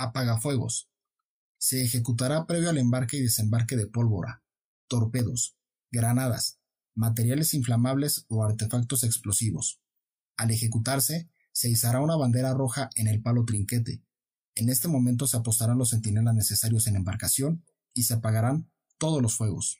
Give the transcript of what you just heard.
Apagafuegos. Se ejecutará previo al embarque y desembarque de pólvora, torpedos, granadas, materiales inflamables o artefactos explosivos. Al ejecutarse, se izará una bandera roja en el palo trinquete. En este momento se apostarán los centinelas necesarios en embarcación y se apagarán todos los fuegos.